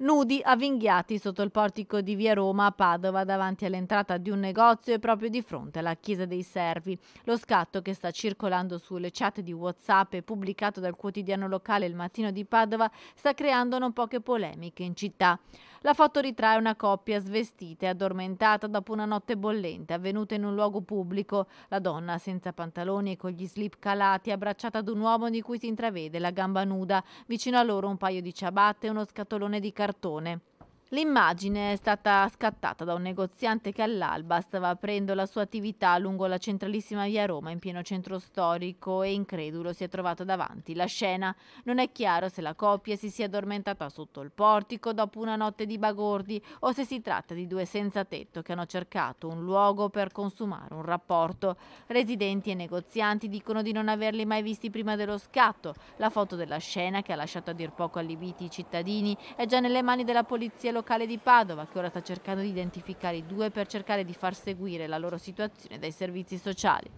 Nudi avvinghiati sotto il portico di via Roma a Padova davanti all'entrata di un negozio e proprio di fronte alla chiesa dei Servi. Lo scatto che sta circolando sulle chat di WhatsApp e pubblicato dal quotidiano locale Il Mattino di Padova sta creando non poche polemiche in città. La foto ritrae una coppia svestita e addormentata dopo una notte bollente avvenuta in un luogo pubblico. La donna senza pantaloni e con gli slip calati abbracciata ad un uomo di cui si intravede la gamba nuda, vicino a loro un paio di ciabatte e uno scatolone di cartone cartone. L'immagine è stata scattata da un negoziante che all'alba stava aprendo la sua attività lungo la centralissima via Roma in pieno centro storico e incredulo si è trovato davanti la scena. Non è chiaro se la coppia si sia addormentata sotto il portico dopo una notte di bagordi o se si tratta di due senza tetto che hanno cercato un luogo per consumare un rapporto. Residenti e negozianti dicono di non averli mai visti prima dello scatto. La foto della scena, che ha lasciato a dir poco allibiti i cittadini, è già nelle mani della polizia locale di Padova che ora sta cercando di identificare i due per cercare di far seguire la loro situazione dai servizi sociali.